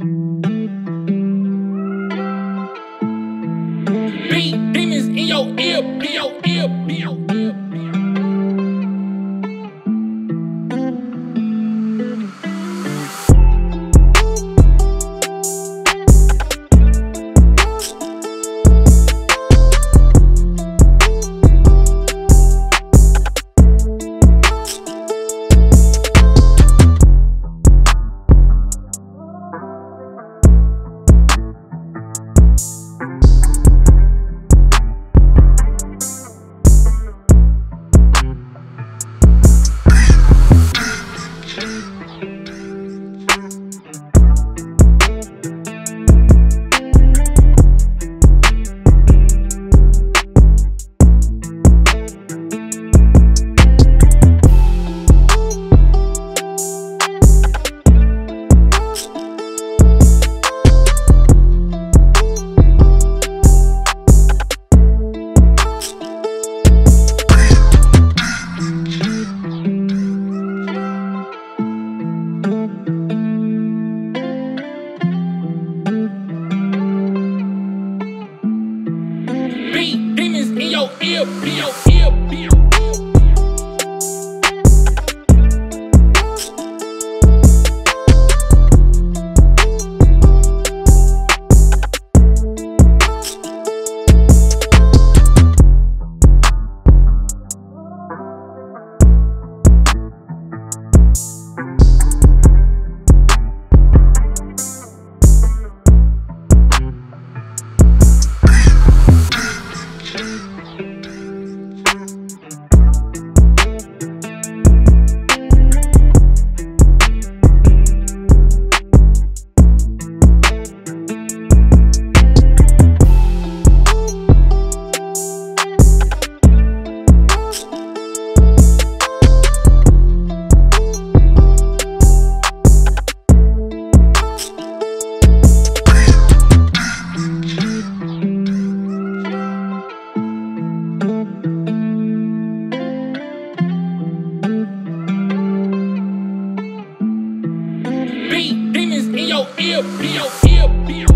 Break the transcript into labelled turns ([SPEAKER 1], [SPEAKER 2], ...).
[SPEAKER 1] Beat demons in your ear, in your ear, in your in your beat. Demons in your ear, in your ear, in your ear.